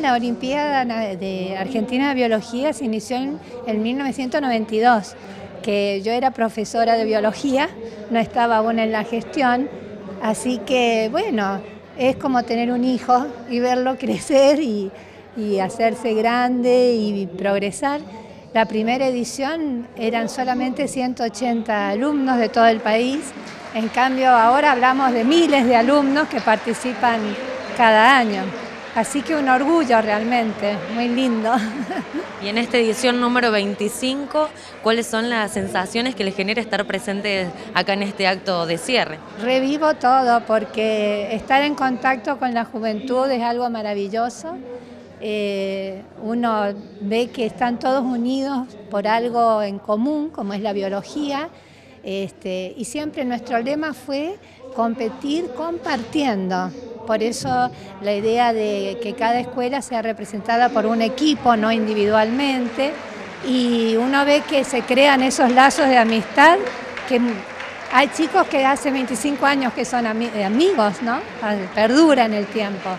La Olimpiada de Argentina de Biología se inició en, 1992, que yo era profesora de biología, no estaba aún en la gestión, así que bueno, es como tener un hijo y verlo crecer y, y hacerse grande y progresar. La primera edición eran solamente 180 alumnos de todo el país, en cambio ahora hablamos de miles de alumnos que participan cada año. Así que un orgullo realmente, muy lindo. Y en esta edición número 25, ¿cuáles son las sensaciones que le genera estar presente acá en este acto de cierre? Revivo todo porque estar en contacto con la juventud es algo maravilloso. Eh, uno ve que están todos unidos por algo en común, como es la biología, este, y siempre nuestro lema fue competir compartiendo. Por eso la idea de que cada escuela sea representada por un equipo, no individualmente, y uno ve que se crean esos lazos de amistad, que hay chicos que hace 25 años que son amigos, ¿no? Perduran el tiempo.